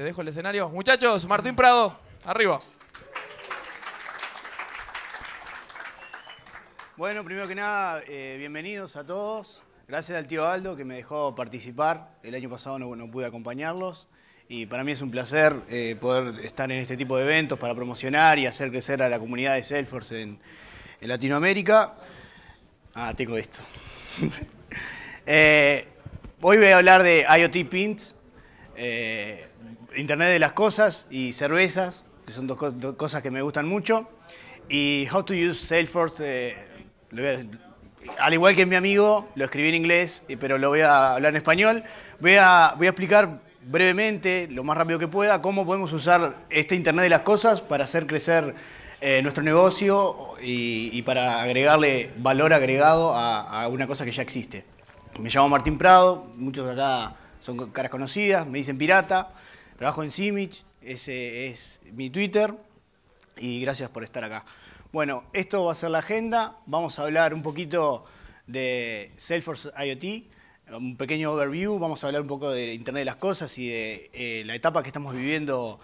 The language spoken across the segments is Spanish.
te dejo el escenario. Muchachos, Martín Prado, arriba. Bueno, primero que nada, eh, bienvenidos a todos. Gracias al tío Aldo que me dejó participar. El año pasado no, pude acompañarlos. Y para mí es un placer eh, poder estar en este tipo de eventos para promocionar y hacer crecer a la comunidad de Salesforce en, Latinoamérica. Ah, tengo esto. Eh, hoy voy a hablar de IoT Pins, Internet de las Cosas y cervezas, que son dos, co- dos cosas que me gustan mucho. Y How to Use Salesforce, eh, al igual que mi amigo, lo escribí en inglés, eh, pero lo voy a hablar en español. Voy a, explicar brevemente, lo más rápido que pueda, cómo podemos usar este Internet de las Cosas para hacer crecer eh, nuestro negocio y, para agregarle valor agregado a, a una cosa que ya existe. Me llamo Martín Prado, muchos de acá son caras conocidas, me dicen pirata, trabajo en Simich, ese es mi Twitter y gracias por estar acá. Bueno, esto va a ser la agenda, vamos a hablar un poquito de Salesforce IoT, un pequeño overview, vamos a hablar un poco de Internet de las Cosas y de eh, la etapa que estamos viviendo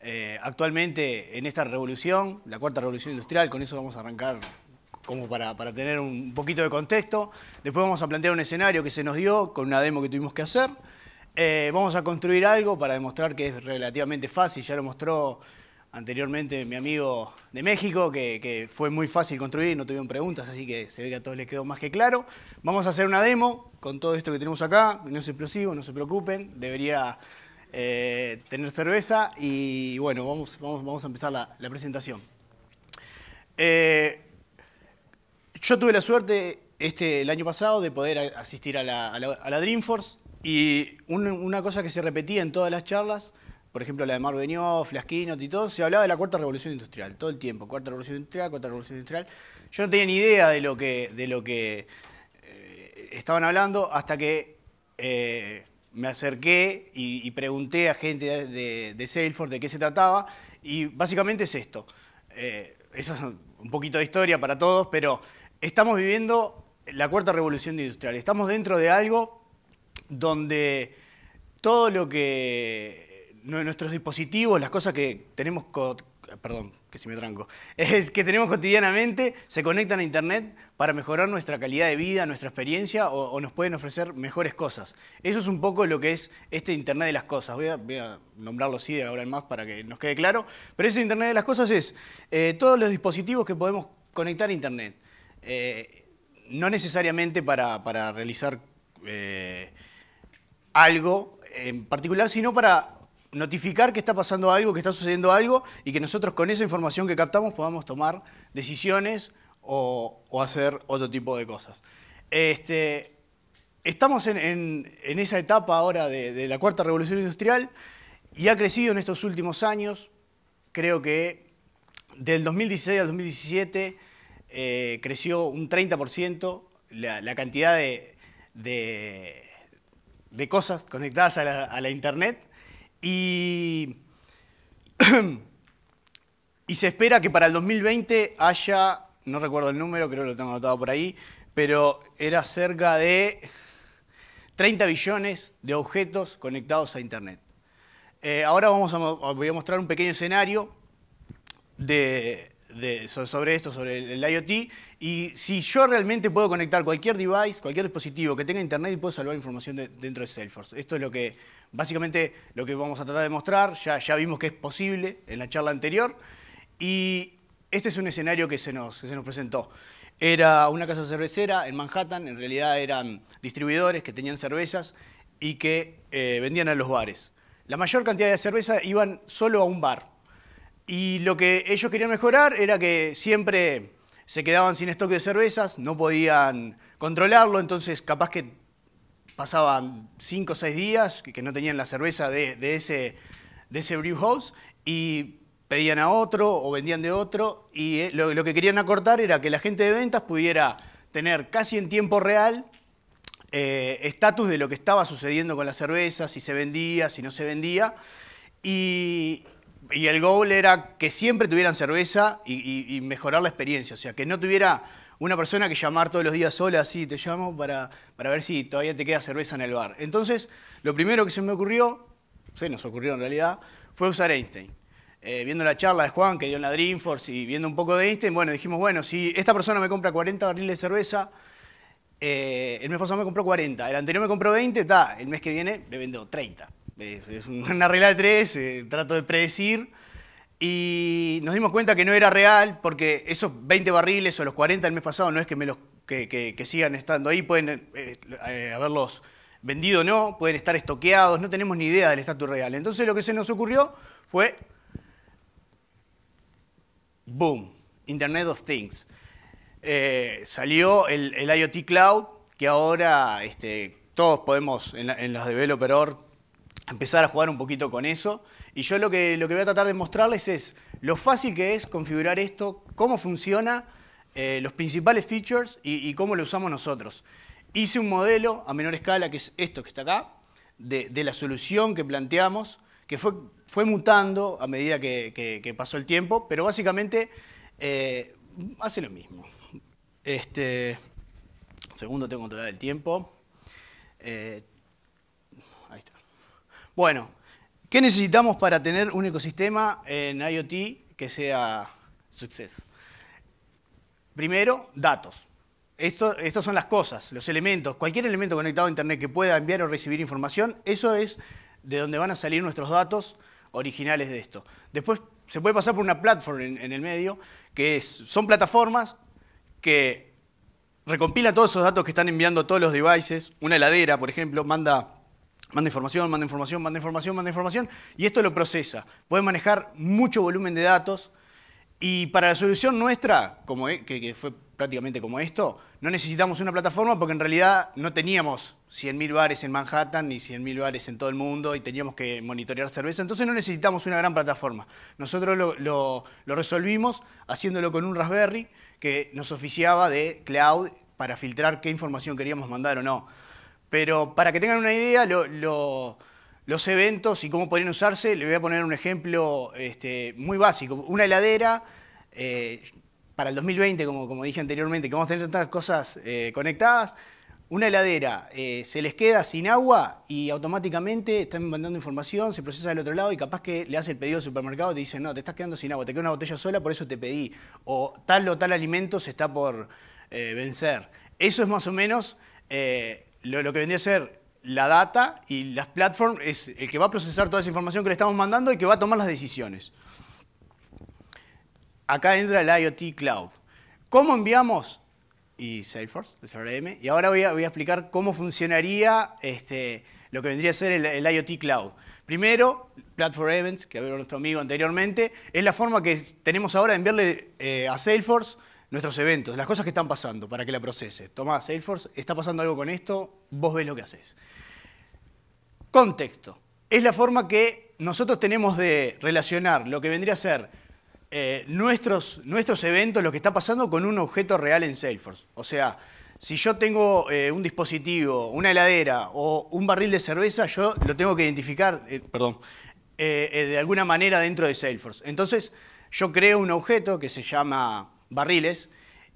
eh, actualmente en esta revolución, la cuarta revolución industrial, con eso vamos a arrancar como para, para tener un poquito de contexto. Después vamos a plantear un escenario que se nos dio con una demo que tuvimos que hacer. Eh, vamos a construir algo para demostrar que es relativamente fácil, ya lo mostró anteriormente mi amigo de México, que, fue muy fácil construir, no tuvieron preguntas, así que se ve que a todos les quedó más que claro. Vamos a hacer una demo con todo esto que tenemos acá, no es explosivo, no se preocupen, debería eh, tener cerveza y bueno, vamos, a empezar la, presentación. Eh, yo tuve la suerte este, el año pasado de poder asistir a la Dreamforce y un- una cosa que se repetía en todas las charlas, por ejemplo la de las keynote y todo, se hablaba de la cuarta revolución industrial, todo el tiempo, cuarta revolución industrial, cuarta revolución industrial. Yo no tenía ni idea de lo que, de lo que eh, estaban hablando hasta que eh, me acerqué y, pregunté a gente de, de- de Salesforce de qué se trataba y básicamente es esto. Eh, esa es un poquito de historia para todos, pero estamos viviendo la cuarta revolución industrial. Estamos dentro de algo donde todo lo que nue- nuestros dispositivos, las cosas que tenemos, perdón, que si me tranco, es que tenemos cotidianamente, se conectan a internet para mejorar nuestra calidad de vida, nuestra experiencia o, o nos pueden ofrecer mejores cosas. Eso es un poco lo que es este internet de las cosas. Voy a, voy a nombrarlo así de ahora en más para que nos quede claro. Pero ese internet de las cosas es eh, todos los dispositivos que podemos conectar a internet. Eh, no necesariamente para, para realizar eh, algo en particular, sino para notificar que está pasando algo, que está sucediendo algo y que nosotros con esa información que captamos podamos tomar decisiones o, hacer otro tipo de cosas. Este, estamos en, esa etapa ahora de, la cuarta revolución industrial y ha crecido en estos últimos años. Creo que del 2016 al 2017 eh, creció un 30% la, cantidad de- de cosas conectadas a la, a la Internet y, y se espera que para el 2020 haya, no recuerdo el número, creo que lo tengo anotado por ahí, pero era cerca de 30 billones de objetos conectados a Internet. Eh, ahora vamos a, voy a mostrar un pequeño escenario de, de- so- sobre esto, sobre el IoT, y si yo realmente puedo conectar cualquier device, cualquier dispositivo que tenga internet y puedo salvar información de- dentro de Salesforce. Esto es lo que, básicamente, lo que vamos a tratar de mostrar, ya, vimos que es posible en la charla anterior, y este es un escenario que se nos, que se nos presentó. Era una casa cervecera en Manhattan, en realidad eran distribuidores que tenían cervezas y que eh, vendían a los bares. La mayor cantidad de cerveza iban solo a un bar. Y lo que ellos querían mejorar era que siempre se quedaban sin stock de cervezas, no podían controlarlo, entonces capaz que pasaban 5 o 6 días que, que no tenían la cerveza de, de ese, de ese brew house y pedían a otro o vendían de otro y eh, lo, lo que querían acortar era que la gente de ventas pudiera tener casi en tiempo real eh, estatus de lo que estaba sucediendo con la cerveza, si se vendía, si no se vendía. Y, y el goal era que siempre tuvieran cerveza y, mejorar la experiencia. O sea, que no tuviera una persona que llamar todos los días sola, así te llamo para, para ver si todavía te queda cerveza en el bar. Entonces, lo primero que se me ocurrió se nos ocurrió en realidad, fue usar Einstein. Eh, viendo la charla de Juan que dio en la Dreamforce y viendo un poco de Einstein, bueno, dijimos, bueno, si esta persona me compra 40 barriles de cerveza, eh, el mes pasado me compró 40, el anterior me compró 20, está, el mes que viene le vendo 30. Es una regla de tres, eh, trato de predecir. Y nos dimos cuenta que no era real porque esos 20 barriles o los 40 el mes pasado no es que, me los, que, sigan estando ahí, pueden haberlos vendido o no, pueden estar estoqueados, no tenemos ni idea del estatus real. Entonces lo que se nos ocurrió fue boom, Internet of Things. Eh, salió el, IoT Cloud, que ahora este, todos podemos en, en los developer empezar a jugar un poquito con eso. Y yo lo que, lo que voy a tratar de mostrarles es lo fácil que es configurar esto, cómo funciona, eh, los principales features y, cómo lo usamos nosotros. Hice un modelo a menor escala, que es esto que está acá, de, la solución que planteamos, que fue fue mutando a medida que, pasó el tiempo, pero básicamente eh, hace lo mismo. Este, segundo, tengo que controlar el tiempo. Eh, ahí está. Bueno, ¿qué necesitamos para tener un ecosistema en IoT que sea success? Primero, datos. Esto, estas son las cosas, los elementos. Cualquier elemento conectado a Internet que pueda enviar o recibir información, eso es de donde van a salir nuestros datos originales de esto. Después se puede pasar por una plataforma en, el medio, que son plataformas que recompilan todos esos datos que están enviando todos los devices. Una heladera, por ejemplo, manda, manda información, manda información, manda información, manda información, y esto lo procesa. Puede manejar mucho volumen de datos, y para la solución nuestra, como, e, que fue prácticamente como esto, no necesitamos una plataforma porque en realidad no teníamos 100.000 bares en Manhattan ni 100.000 bares en todo el mundo y teníamos que monitorear cerveza, entonces no necesitamos una gran plataforma. Nosotros lo, resolvimos haciéndolo con un Raspberry que nos oficiaba de cloud para filtrar qué información queríamos mandar o no. Pero para que tengan una idea, los eventos y cómo podrían usarse, les voy a poner un ejemplo este, muy básico. Una heladera, eh, para el 2020, como, como dije anteriormente, que vamos a tener tantas cosas eh, conectadas, una heladera eh, se les queda sin agua y automáticamente están mandando información, se procesa del otro lado y capaz que le hace el pedido al supermercado y te dicen, no, te estás quedando sin agua, te queda una botella sola, por eso te pedí. O tal o tal alimento se está por vencer. Eso es más o menos lo, que vendría a ser la data y las platforms es el que va a procesar toda esa información que le estamos mandando y que va a tomar las decisiones acá entra el IoT Cloud. ¿Cómo enviamos? Y Salesforce, el CRM. Y ahora voy a, explicar cómo funcionaría este, lo que vendría a ser el, IoT Cloud. Primero, Platform Events, que habló nuestro amigo anteriormente, es la forma que tenemos ahora de enviarle eh, a Salesforce nuestros eventos, las cosas que están pasando para que la procese. Toma, Salesforce, está pasando algo con esto, vos ves lo que haces. Contexto. Es la forma que nosotros tenemos de relacionar lo que vendría a ser eh, nuestros, nuestros eventos, lo que está pasando con un objeto real en Salesforce. O sea, si yo tengo eh, un dispositivo, una heladera o un barril de cerveza, yo lo tengo que identificar, eh, perdón, de alguna manera dentro de Salesforce. Entonces, yo creo un objeto que se llama barriles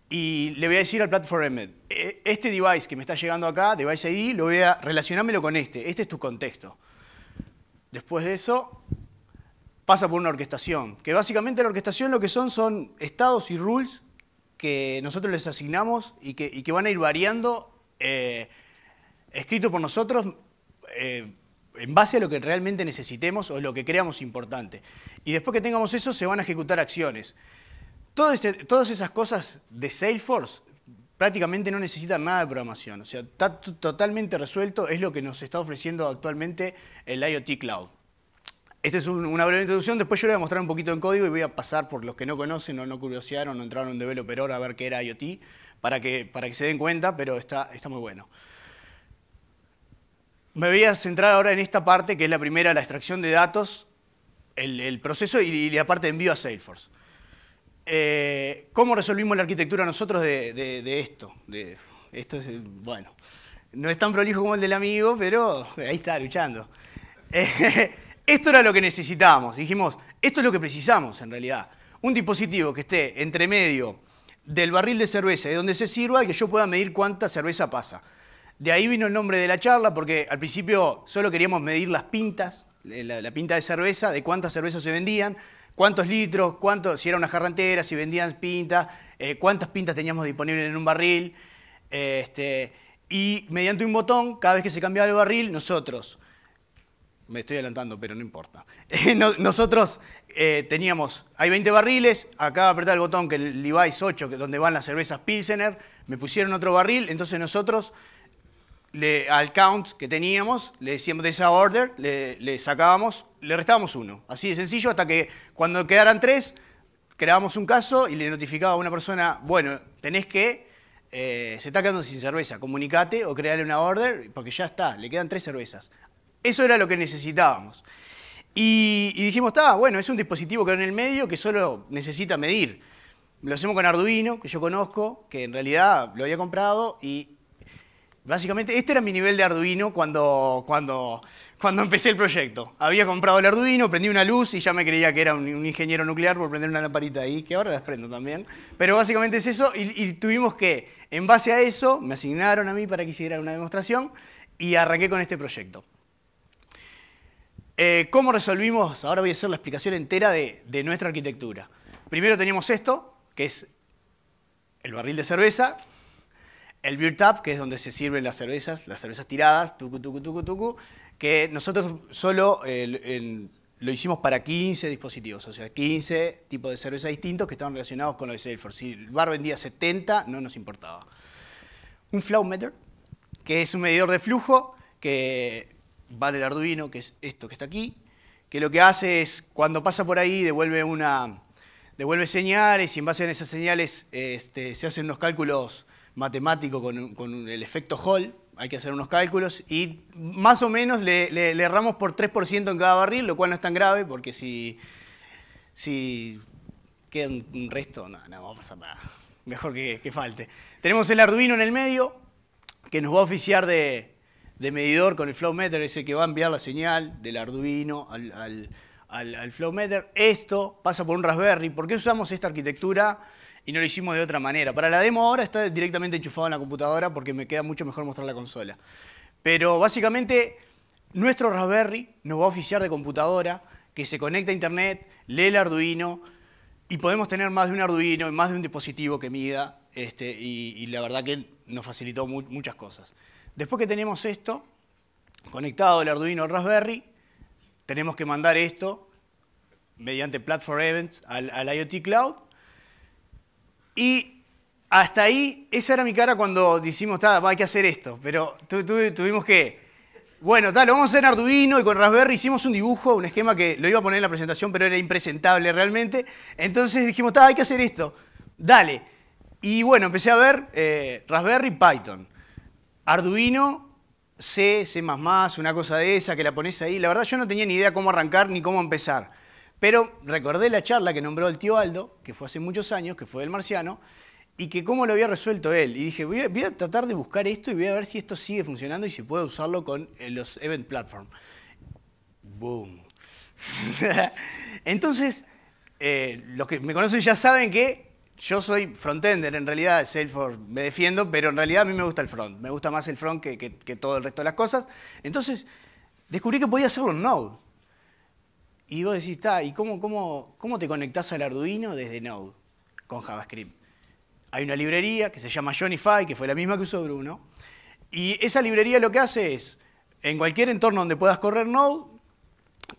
y le voy a decir al Platform Embed, este device que me está llegando acá, device ID, lo voy a relacionármelo con este. Este es tu contexto. Después de eso, pasa por una orquestación, que básicamente la orquestación lo que son son estados y rules que nosotros les asignamos y que, van a ir variando, eh, escrito por nosotros eh, en base a lo que realmente necesitemos o lo que creamos importante. Y después que tengamos eso, se van a ejecutar acciones. Este, todas esas cosas de Salesforce prácticamente no necesitan nada de programación. O sea, está totalmente resuelto, es lo que nos está ofreciendo actualmente el IoT Cloud. Esta es una breve introducción, después yo le voy a mostrar un poquito en código y voy a pasar por los que no conocen o no curiosearon o entraron en Developer a ver qué era IoT, para que, para que se den cuenta, pero está, está muy bueno. Me voy a centrar ahora en esta parte, que es la primera, la extracción de datos, el, proceso y, la parte de envío a Salesforce. Eh, ¿Cómo resolvimos la arquitectura nosotros de, esto? De, esto es, bueno, no es tan prolijo como el del amigo, pero ahí está, luchando. Eh, esto era lo que necesitábamos. Dijimos, esto es lo que precisamos en realidad. Un dispositivo que esté entre medio del barril de cerveza y donde se sirva y que yo pueda medir cuánta cerveza pasa. De ahí vino el nombre de la charla porque al principio solo queríamos medir las pintas la, pinta de cerveza, de cuántas cervezas se vendían, cuántos litros, cuánto, si era una jarrantera, si vendían pintas, eh, cuántas pintas teníamos disponibles en un barril. Este, y mediante un botón, cada vez que se cambiaba el barril, nosotros, me estoy adelantando, pero no importa, nosotros eh, teníamos, hay 20 barriles, acá apretar el botón que el device 8, que donde van las cervezas Pilsener, me pusieron otro barril, entonces nosotros le, al count que teníamos, le decíamos de esa order, le, sacábamos, le restábamos uno. Así de sencillo, hasta que cuando quedaran tres, creábamos un caso y le notificaba a una persona, bueno, tenés que, eh, se está quedando sin cerveza, comunicate o crearle una order, porque ya está, le quedan tres cervezas. Eso era lo que necesitábamos. Y, dijimos, está, bueno, es un dispositivo que va en el medio que solo necesita medir. Lo hacemos con Arduino, que yo conozco, que en realidad lo había comprado y básicamente este era mi nivel de Arduino cuando, cuando, cuando empecé el proyecto. Había comprado el Arduino, prendí una luz y ya me creía que era un, ingeniero nuclear por prender una lamparita ahí, que ahora las prendo también. Pero básicamente es eso y, tuvimos que, en base a eso, me asignaron a mí para que hiciera una demostración y arranqué con este proyecto. Eh, ¿Cómo resolvimos? Ahora voy a hacer la explicación entera de, nuestra arquitectura. Primero teníamos esto, que es el barril de cerveza, el beer tap, que es donde se sirven las cervezas, las cervezas tiradas, tucu, tucu, tucu, tucu, que nosotros solo lo hicimos para 15 dispositivos, o sea, 15 tipos de cerveza distintos que estaban relacionados con lo de. Si el bar vendía 70, no nos importaba. Un flow meter, que es un medidor de flujo que va del Arduino, que es esto que está aquí, que lo que hace es, cuando pasa por ahí, devuelve, una, devuelve señales y en base a esas señales este, se hacen unos cálculos matemáticos con, el efecto Hall, hay que hacer unos cálculos y más o menos le, erramos por 3% en cada barril, lo cual no es tan grave porque si, si queda un resto, no, no va a pasar nada. Mejor que, que falte. Tenemos el Arduino en el medio, que nos va a oficiar de, de medidor con el flow meter, ese que va a enviar la señal del Arduino al, al, flow meter. Esto pasa por un Raspberry. ¿Por qué usamos esta arquitectura y no lo hicimos de otra manera? Para la demo ahora está directamente enchufado en la computadora porque me queda mucho mejor mostrar la consola. Pero básicamente nuestro Raspberry nos va a oficiar de computadora que se conecta a internet, lee el Arduino y podemos tener más de un Arduino y más de un dispositivo que mida este, y, la verdad que nos facilitó muchas cosas. Después que tenemos esto, conectado el Arduino al Raspberry, tenemos que mandar esto mediante Platform Events al, IoT Cloud. Y hasta ahí, esa era mi cara cuando decimos, hay que hacer esto. Pero tuvimos que, bueno, tal, lo vamos a hacer en Arduino y con Raspberry hicimos un dibujo, un esquema que lo iba a poner en la presentación, pero era impresentable realmente. Entonces dijimos, hay que hacer esto, dale. Y bueno, empecé a ver eh, Raspberry Python. Arduino, C, C++, una cosa de esa, que la pones ahí. La verdad yo no tenía ni idea cómo arrancar ni cómo empezar. Pero recordé la charla que nombró el tío Aldo, que fue hace muchos años, que fue del marciano, y que cómo lo había resuelto él. Y dije, voy a, tratar de buscar esto y voy a ver si esto sigue funcionando y si puedo usarlo con eh, los Event Platform. Boom. Entonces, eh, los que me conocen ya saben que yo soy frontender, en realidad Salesforce me defiendo, pero en realidad a mí me gusta el front. Me gusta más el front que, todo el resto de las cosas. Entonces, descubrí que podía hacerlo en Node. Y vos decís, está, ¿y cómo, cómo, cómo te conectás al Arduino desde Node con JavaScript? Hay una librería que se llama Johnify, que fue la misma que usó Bruno. Y esa librería lo que hace es, en cualquier entorno donde puedas correr Node,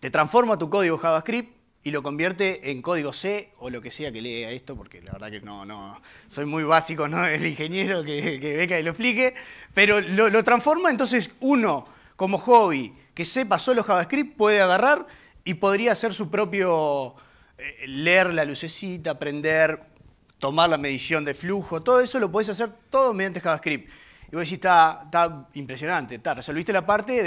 te transforma tu código JavaScript y lo convierte en código C o lo que sea que lea esto, porque la verdad que no, no soy muy básico, ¿no? El ingeniero que, que venga y lo explique, pero lo, transforma, entonces uno, como hobby, que sepa solo JavaScript, puede agarrar y podría hacer su propio, eh, leer la lucecita, aprender, tomar la medición de flujo, todo eso lo puedes hacer todo mediante JavaScript. Y vos decís, está, está impresionante, está, resolviste la parte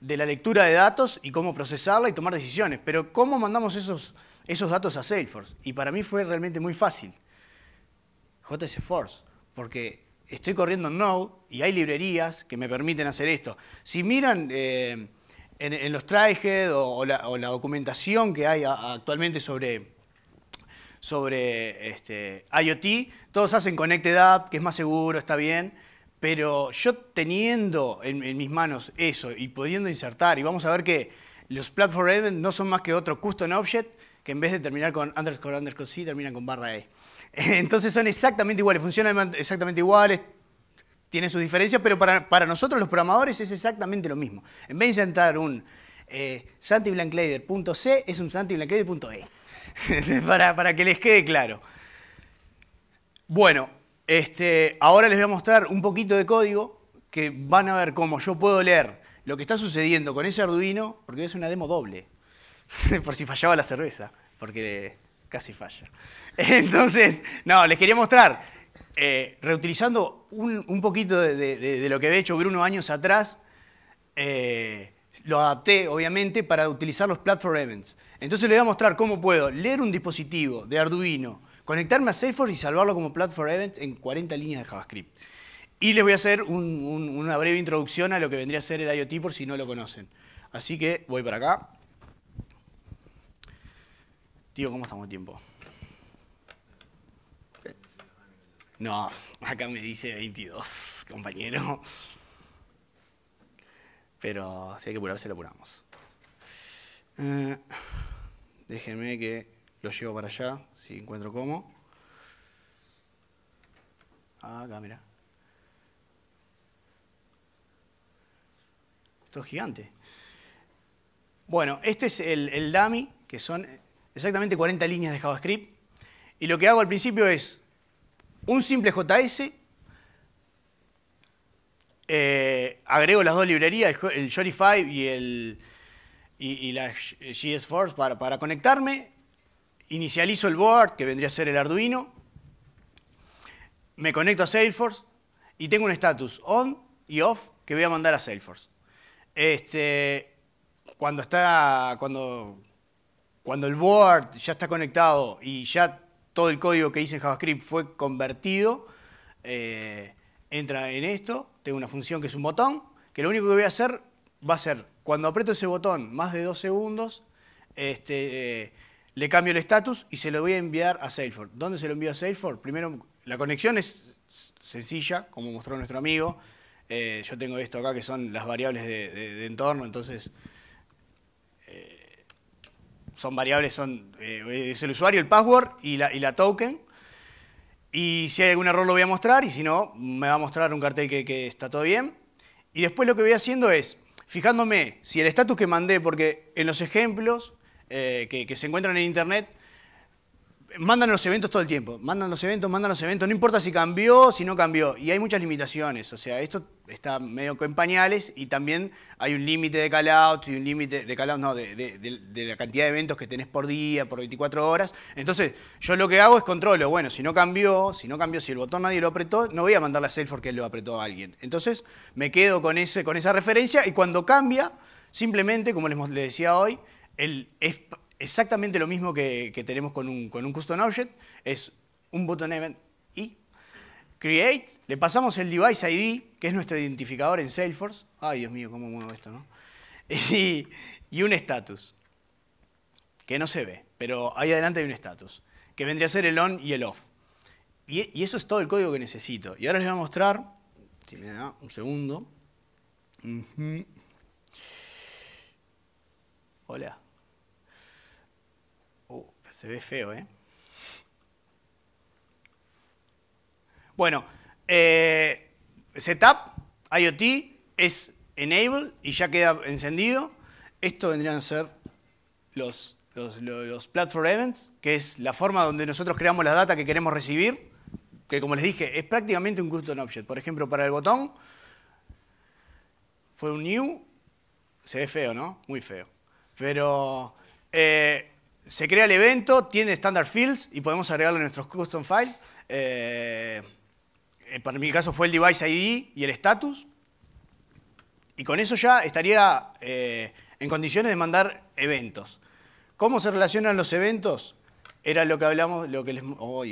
de la lectura de datos y cómo procesarla y tomar decisiones. Pero ¿cómo mandamos esos, esos datos a Salesforce? Y para mí fue realmente muy fácil. JS Force, porque estoy corriendo en Node y hay librerías que me permiten hacer esto. Si miran eh, en, los tryhead o, la, documentación que hay actualmente sobre, sobre este, IoT, todos hacen Connected App, que es más seguro, está bien, pero yo teniendo en, mis manos eso y pudiendo insertar, y vamos a ver que los platform events no son más que otro custom object que en vez de terminar con underscore underscore c, terminan con barra e. Entonces son exactamente iguales, funcionan exactamente iguales, tienen sus diferencias, pero para, para nosotros los programadores es exactamente lo mismo. En vez de insertar un eh, C, es un santiblanclader.e. para, para que les quede claro. Bueno, este, ahora les voy a mostrar un poquito de código que van a ver cómo yo puedo leer lo que está sucediendo con ese Arduino, porque es una demo doble, por si fallaba la cerveza, porque casi falla. Entonces, no, les quería mostrar, eh, reutilizando un, poquito de, lo que había hecho Bruno años atrás, eh, lo adapté, obviamente, para utilizar los Platform Events. Entonces les voy a mostrar cómo puedo leer un dispositivo de Arduino, conectarme a Salesforce y salvarlo como Platform Event en 40 líneas de JavaScript. Y les voy a hacer una breve introducción a lo que vendría a ser el IoT por si no lo conocen. Así que voy para acá. Tío, ¿cómo estamos de tiempo? No, acá me dice 22, compañero. Pero si hay que apurarse, lo apuramos. Eh, déjenme que lo llevo para allá, si encuentro cómo. Acá, mira. Esto es gigante. Bueno, este es el, el dummy, que son exactamente 40 líneas de JavaScript. Y lo que hago al principio es un simple JS eh, agrego las dos librerías, el Shorify y, el, y, la GSForce para, para conectarme, inicializo el board, que vendría a ser el Arduino, me conecto a Salesforce y tengo un status on y off que voy a mandar a Salesforce. Este, cuando, está, cuando, cuando el board ya está conectado y ya todo el código que hice en JavaScript fue convertido, eh, entra en esto, tengo una función que es un botón, que lo único que voy a hacer va a ser, cuando aprieto ese botón más de dos segundos, este, eh, le cambio el estatus y se lo voy a enviar a Salesforce. ¿Dónde se lo envío a Salesforce? Primero, la conexión es sencilla, como mostró nuestro amigo. Eh, yo tengo esto acá que son las variables de, entorno, entonces son variables, son es el usuario, el password y la, y la token. Y si hay algún error lo voy a mostrar y si no, me va a mostrar un cartel que, está todo bien. Y después lo que voy haciendo es, fijándome si el estatus que mandé, porque en los ejemplos eh, que, que se encuentran en internet, mandan los eventos todo el tiempo, mandan los eventos, mandan los eventos, no importa si cambió, si no cambió, y hay muchas limitaciones, o sea, esto está medio en pañales y también hay un límite de callout y un límite de callout, no, de, la cantidad de eventos que tenés por día, por 24 horas, entonces yo lo que hago es controlo, bueno, si no cambió, si no cambió, si el botón nadie lo apretó, no voy a mandarle a Salesforce que lo apretó a alguien, entonces me quedo con, ese, con esa referencia y cuando cambia, simplemente, como les, les decía hoy, el, es, exactamente lo mismo que, tenemos con un, custom object, es un button event y create, le pasamos el device ID, que es nuestro identificador en Salesforce, ay Dios mío, cómo muevo esto, ¿no? Y, un status, que no se ve, pero ahí adelante hay un status, que vendría a ser el on y el off. Y, eso es todo el código que necesito. Y ahora les voy a mostrar, si me da un segundo. Hola. Se ve feo, ¿eh? Bueno, eh, setup, IoT, es enable y ya queda encendido. Esto vendrían a ser los, los, platform events, que es la forma donde nosotros creamos la data que queremos recibir, que como les dije, es prácticamente un custom object. Por ejemplo, para el botón, fue un new, se ve feo, ¿no? Muy feo. Pero eh, se crea el evento, tiene standard fields y podemos agregarlo nuestros custom files. Eh, eh, para mi caso fue el device ID y el status. Y con eso ya estaría eh, en condiciones de mandar eventos. ¿Cómo se relacionan los eventos? Era lo que hablamos, lo que les, oh,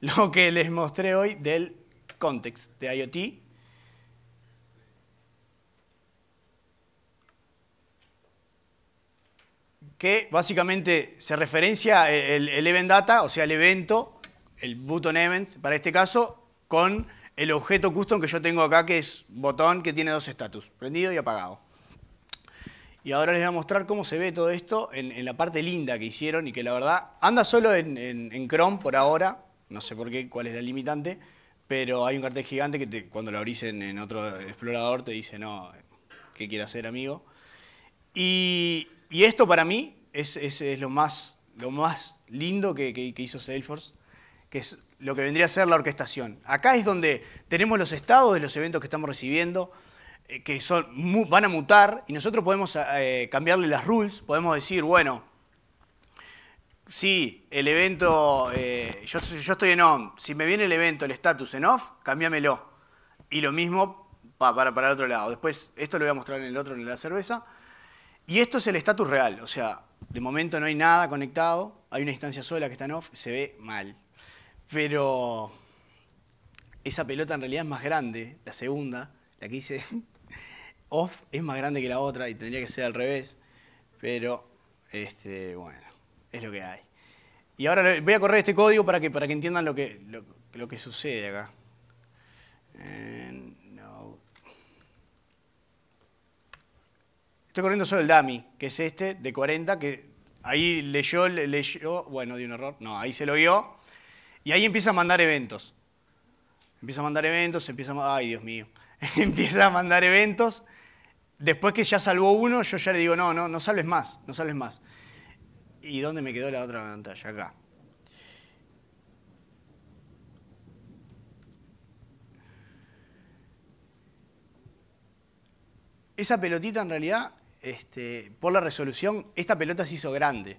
lo que les mostré hoy del context de IoT que básicamente se referencia el, event data, o sea, el evento, el button event para este caso, con el objeto custom que yo tengo acá, que es botón que tiene dos estatus, prendido y apagado. Y ahora les voy a mostrar cómo se ve todo esto en, la parte linda que hicieron y que la verdad anda solo en, Chrome por ahora, no sé por qué, cuál es la limitante, pero hay un cartel gigante que cuando lo abrís en, otro explorador te dice, no, ¿qué quiere hacer amigo? Y, esto para mí es, lo, más, lo más lindo que, hizo Salesforce, que es lo que vendría a ser la orquestación. Acá es donde tenemos los estados de los eventos que estamos recibiendo, eh, que van a mutar y nosotros podemos eh, cambiarle las rules, podemos decir, bueno, si el evento, eh, yo, estoy en on, si me viene el evento, el status en off, cámbiamelo. Y lo mismo para, para el otro lado. Después, esto lo voy a mostrar en el otro, en la cerveza. Y esto es el status real, o sea, de momento no hay nada conectado, hay una instancia sola que está en off, se ve mal. Pero esa pelota en realidad es más grande, la segunda, la que hice off es más grande que la otra y tendría que ser al revés, pero este, bueno, es lo que hay. Y ahora voy a correr este código para que, para que entiendan lo que, lo, que sucede acá. Estoy corriendo solo el dummy, que es este de 40, que ahí leyó, leyó, bueno, dio un error, no, ahí se lo vio, y ahí empieza a mandar eventos. Empieza a mandar eventos, empieza a... Ay, Dios mío. empieza a mandar eventos Después que ya salvó uno, yo ya le digo, no, no, no salves más, no salves más. ¿Y dónde me quedó la otra pantalla? Acá. Esa pelotita en realidad, este, por la resolución, esta pelota se hizo grande.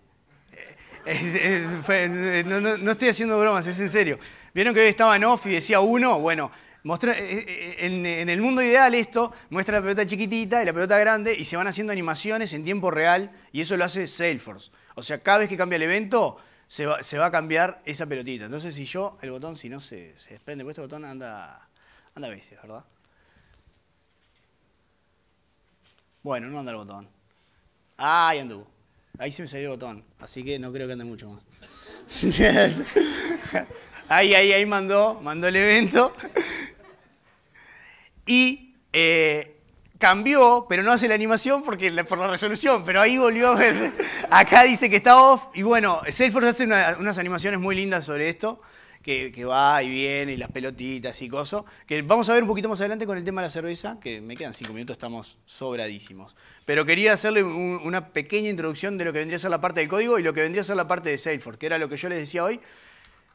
Eh, no, no, estoy haciendo bromas, es en serio. ¿Vieron que estaba en off y decía uno? Bueno, eh, eh, en, el mundo ideal esto muestra la pelota chiquitita y la pelota grande y se van haciendo animaciones en tiempo real y eso lo hace Salesforce. O sea, cada vez que cambia el evento se va, a cambiar esa pelotita. Entonces si yo, el botón, si no se, desprende, pues este botón anda, anda a veces, ¿verdad? Bueno, no anda el botón. Ah, ahí anduvo. Ahí se me salió el botón, así que no creo que ande mucho más. ahí, ahí, ahí mandó, mandó el evento y eh, cambió, pero no hace la animación porque por la resolución, pero ahí volvió a ver. Acá dice que está off y bueno, Salesforce hace unas animaciones muy lindas sobre esto. Que, va y viene y las pelotitas y cosas, que vamos a ver un poquito más adelante con el tema de la cerveza, que me quedan cinco minutos, estamos sobradísimos. Pero quería hacerle una pequeña introducción de lo que vendría a ser la parte del código y lo que vendría a ser la parte de Salesforce, que era lo que yo les decía hoy.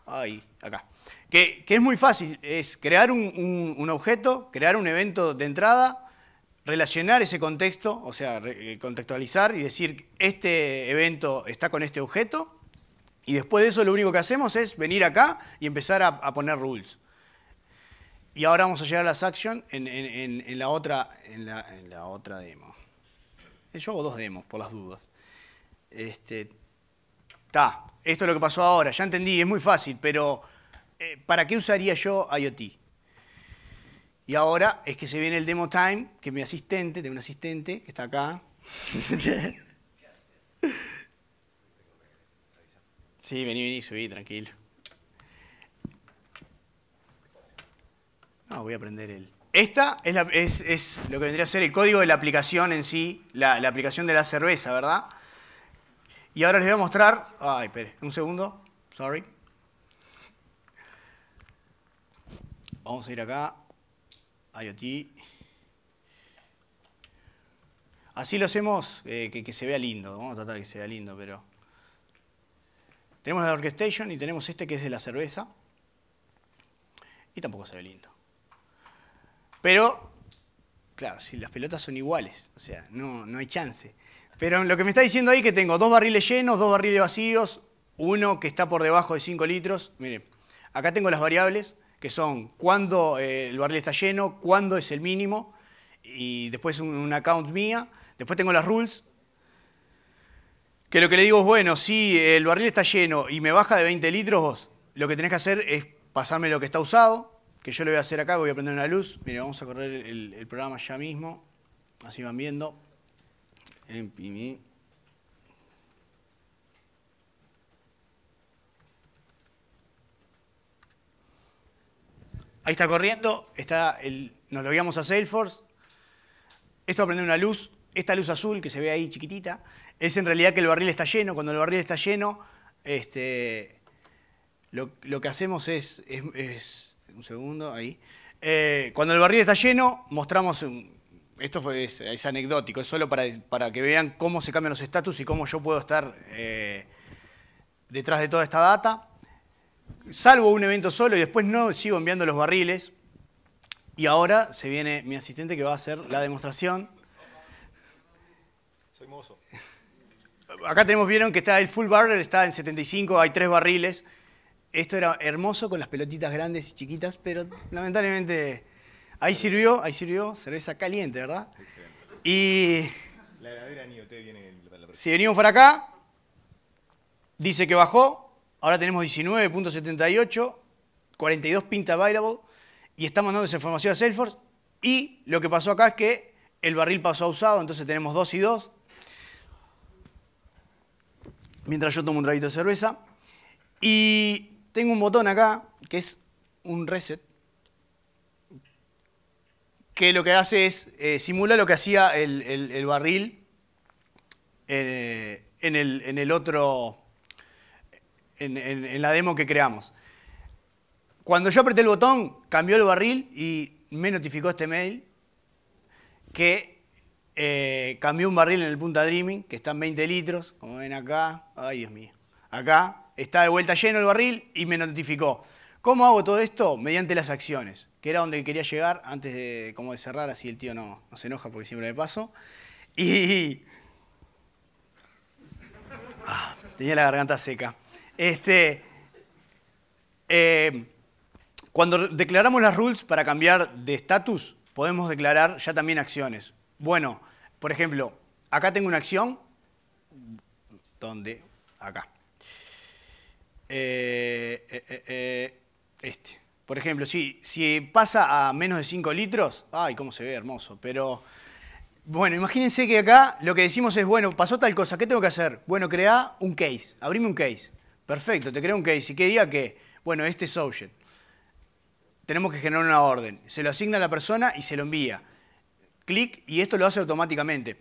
Ahí, acá que, es muy fácil, es crear un, objeto, crear un evento de entrada, relacionar ese contexto, o sea, eh, contextualizar y decir, este evento está con este objeto, y después de eso lo único que hacemos es venir acá y empezar a, poner rules. Y ahora vamos a llegar a las actions en, la otra, en, la, otra demo. Yo hago dos demos, por las dudas. Este, esto es lo que pasó ahora, ya entendí, es muy fácil, pero eh, ¿para qué usaría yo IoT? Y ahora es que se viene el demo time, que mi asistente, tengo un asistente que está acá. sí, vení, vení, subí, tranquilo. No, voy a aprender el... Esta es, lo que vendría a ser el código de la aplicación en sí, la, aplicación de la cerveza, ¿verdad? Y ahora les voy a mostrar... Ay, espere, un segundo, sorry. Vamos a ir acá, IoT. Así lo hacemos, eh, que, se vea lindo. Vamos a tratar que se vea lindo, pero... Tenemos la orchestration y tenemos este que es de la cerveza. Y tampoco se ve lindo. Pero, claro, si las pelotas son iguales, o sea, no, no hay chance. Pero lo que me está diciendo ahí que tengo dos barriles llenos, dos barriles vacíos, uno que está por debajo de 5 litros. Miren, acá tengo las variables que son cuándo eh, el barril está lleno, cuándo es el mínimo, y después un, account mía, después tengo las rules, que lo que le digo es, bueno, si el barril está lleno y me baja de 20 litros, lo que tenés que hacer es pasarme lo que está usado, que yo le voy a hacer acá, voy a prender una luz, mire, vamos a correr el, el programa ya mismo, así van viendo, imprimir. Ahí está corriendo, está el, nos lo guiamos a Salesforce. Esto va a prender una luz esta luz azul que se ve ahí chiquitita es en realidad que el barril está lleno. Cuando el barril está lleno, este, lo, que hacemos es, un segundo, ahí. Eh, cuando el barril está lleno, mostramos, esto fue, es, anecdótico, es solo para, para, que vean cómo se cambian los estatus y cómo yo puedo estar eh, detrás de toda esta data. Salvo un evento solo y después no sigo enviando los barriles. Y ahora se viene mi asistente que va a hacer la demostración. Soy mozo. Acá tenemos, vieron que está el full barrel, está en 75, hay tres barriles. Esto era hermoso con las pelotitas grandes y chiquitas, pero lamentablemente ahí sirvió, ahí sirvió, cerveza caliente, ¿verdad? Y... La heladera ni viene... Si venimos para acá, dice que bajó, ahora tenemos 19.78, 42 pinta available, y estamos dando esa información a Salesforce, y lo que pasó acá es que el barril pasó a usado, entonces tenemos 2 y 2, mientras yo tomo un traguito de cerveza. Y tengo un botón acá, que es un reset, que lo que hace es eh, simula lo que hacía el, barril eh, en, el, otro, en, en, la demo que creamos. Cuando yo apreté el botón, cambió el barril y me notificó este mail que eh, cambié un barril en el Punta Dreaming, que está en 20 litros, como ven acá. Ay, Dios mío. Acá está de vuelta lleno el barril y me notificó. ¿Cómo hago todo esto? Mediante las acciones, que era donde quería llegar antes de, como de cerrar, así el tío no, no se enoja porque siempre me paso. Y... Ah, tenía la garganta seca. Este, eh, cuando declaramos las rules para cambiar de estatus, podemos declarar ya también acciones. Bueno, por ejemplo, acá tengo una acción. ¿Dónde? Acá. Eh, eh, eh, este. Por ejemplo, si, si pasa a menos de 5 litros, ay, cómo se ve, hermoso, pero... Bueno, imagínense que acá lo que decimos es, bueno, pasó tal cosa, ¿qué tengo que hacer? Bueno, crea un case, abrime un case. Perfecto, te creo un case. ¿Y qué diga que? Bueno, este es object. Tenemos que generar una orden. Se lo asigna a la persona y se lo envía clic y esto lo hace automáticamente.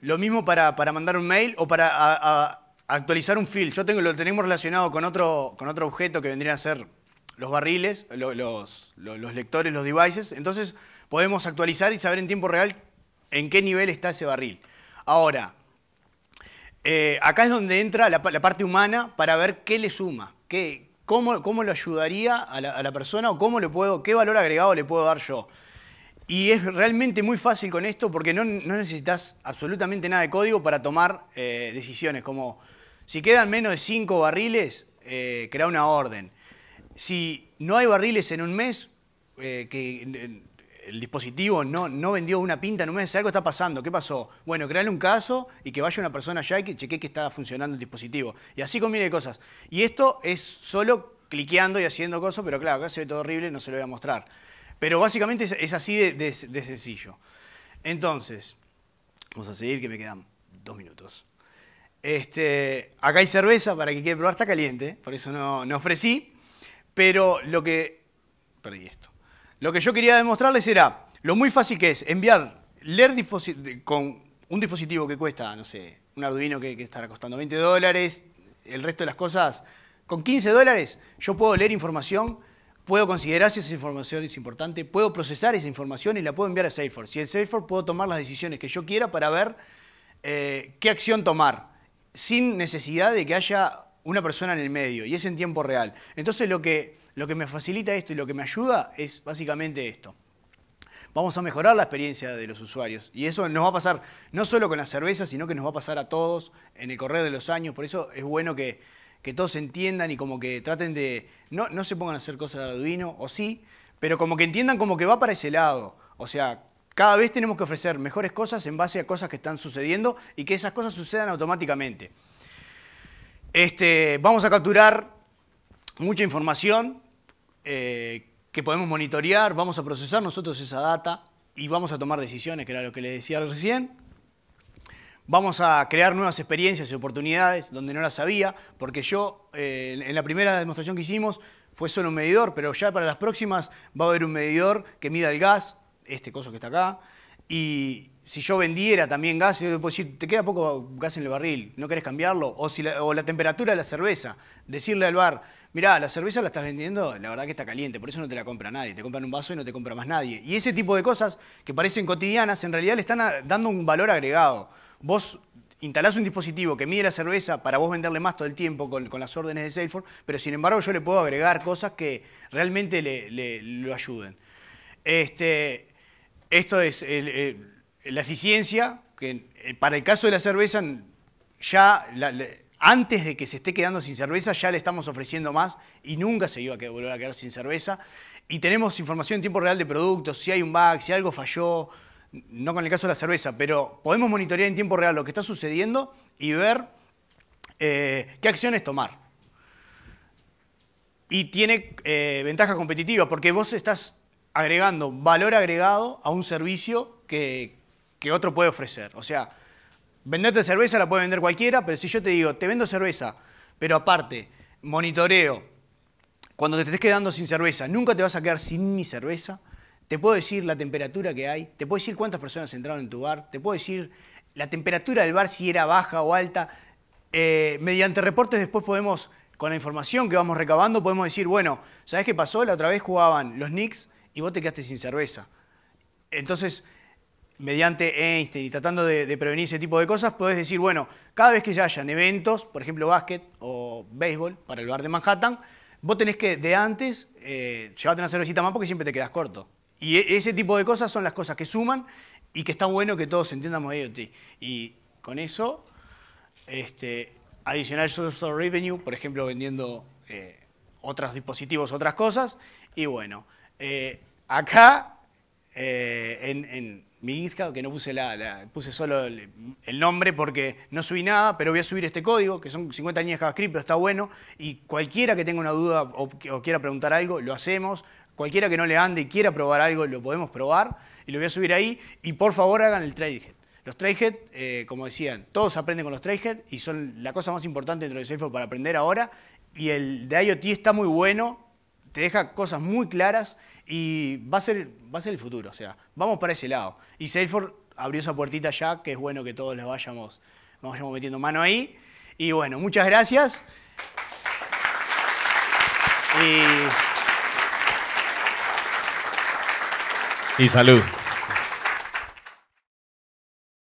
Lo mismo para, mandar un mail o para actualizar un field. Yo tengo, lo tenemos relacionado con otro, con otro objeto que vendrían a ser los barriles, los, lectores, los devices. Entonces podemos actualizar y saber en tiempo real en qué nivel está ese barril. Ahora, eh, acá es donde entra la, parte humana para ver qué le suma, qué, cómo, cómo lo ayudaría a la, a la persona o cómo le puedo, qué valor agregado le puedo dar yo. Y es realmente muy fácil con esto porque no, necesitas absolutamente nada de código para tomar eh, decisiones, como si quedan menos de 5 barriles, eh, crea una orden. Si no hay barriles en un mes, eh, que el dispositivo no, no vendió una pinta en un mes, algo está pasando, ¿qué pasó? Bueno, crearle un caso y que vaya una persona allá y que chequee que está funcionando el dispositivo. Y así con miles de cosas. Y esto es solo cliqueando y haciendo cosas, pero claro, acá se ve todo horrible, no se lo voy a mostrar. Pero básicamente es, así de, sencillo. Entonces, vamos a seguir que me quedan dos minutos. Este, acá hay cerveza para que quiera probar, está caliente, por eso no, no ofrecí. Pero lo que. Perdí esto. Lo que yo quería demostrarles era lo muy fácil que es enviar, leer con un dispositivo que cuesta, no sé, un Arduino que, que estará costando 20 dólares, el resto de las cosas, con 15 dólares yo puedo leer información puedo considerar si esa información es importante, puedo procesar esa información y la puedo enviar a Salesforce. Y en Salesforce puedo tomar las decisiones que yo quiera para ver eh, qué acción tomar, sin necesidad de que haya una persona en el medio, y es en tiempo real. Entonces lo que, lo que me facilita esto y lo que me ayuda es básicamente esto. Vamos a mejorar la experiencia de los usuarios. Y eso nos va a pasar no solo con la cerveza, sino que nos va a pasar a todos en el correr de los años. Por eso es bueno que, que todos entiendan y como que traten de, no, no se pongan a hacer cosas de Arduino, o sí, pero como que entiendan como que va para ese lado. O sea, cada vez tenemos que ofrecer mejores cosas en base a cosas que están sucediendo y que esas cosas sucedan automáticamente. Este, vamos a capturar mucha información eh, que podemos monitorear, vamos a procesar nosotros esa data y vamos a tomar decisiones, que era lo que les decía recién. Vamos a crear nuevas experiencias y oportunidades donde no las había, porque yo eh, en la primera demostración que hicimos fue solo un medidor, pero ya para las próximas va a haber un medidor que mida el gas, este coso que está acá, y si yo vendiera también gas, yo le puedo decir, te queda poco gas en el barril, ¿no querés cambiarlo? O, si la, o la temperatura de la cerveza, decirle al bar, mirá, la cerveza la estás vendiendo, la verdad que está caliente, por eso no te la compra nadie, te compran un vaso y no te compra más nadie. Y ese tipo de cosas que parecen cotidianas, en realidad le están dando un valor agregado. Vos instalás un dispositivo que mide la cerveza para vos venderle más todo el tiempo con, las órdenes de Salesforce, pero sin embargo yo le puedo agregar cosas que realmente le, lo ayuden. Este, esto es la eficiencia, que eh, para el caso de la cerveza, ya antes de que se esté quedando sin cerveza, ya le estamos ofreciendo más y nunca se iba a volver a quedar sin cerveza. Y tenemos información en tiempo real de productos, si hay un bug, si algo falló, no con el caso de la cerveza, pero podemos monitorear en tiempo real lo que está sucediendo y ver eh, qué acciones tomar. Y tiene eh, ventaja competitiva porque vos estás agregando valor agregado a un servicio que, que otro puede ofrecer. O sea, venderte cerveza la puede vender cualquiera, pero si yo te digo, te vendo cerveza, pero aparte, monitoreo, cuando te estés quedando sin cerveza, nunca te vas a quedar sin mi cerveza, te puedo decir la temperatura que hay, te puedo decir cuántas personas entraron en tu bar, te puedo decir la temperatura del bar si era baja o alta. Eh, mediante reportes después podemos, con la información que vamos recabando, podemos decir, bueno, ¿sabes qué pasó? La otra vez jugaban los Knicks y vos te quedaste sin cerveza. Entonces, mediante Einstein y tratando de, prevenir ese tipo de cosas, podés decir, bueno, cada vez que ya hayan eventos, por ejemplo básquet o béisbol para el bar de Manhattan, vos tenés que de antes eh, llevarte una cervecita más porque siempre te quedas corto. Y e, ese tipo de cosas son las cosas que suman y que está bueno que todos entiendamos IoT. Y con eso, este, adicional social revenue, por ejemplo, vendiendo eh, otros dispositivos, otras cosas. Y bueno, eh, acá en mi GitHub, que no puse la, puse solo el, nombre porque no subí nada, pero voy a subir este código, que son 50 líneas de JavaScript, pero está bueno, y cualquiera que tenga una duda o, quiera preguntar algo, lo hacemos, cualquiera que no le ande y quiera probar algo, lo podemos probar, y lo voy a subir ahí, y por favor hagan el tradehead. Los tradehead, eh, como decían, todos aprenden con los tradehead, y son la cosa más importante dentro de Salesforce para aprender ahora, y el de IoT está muy bueno, te deja cosas muy claras, y va a ser, va a ser el futuro, o sea, vamos para ese lado. Y Salesforce abrió esa puertita ya, que es bueno que todos le vayamos, vayamos metiendo mano ahí. Y bueno, muchas gracias. Y, y salud.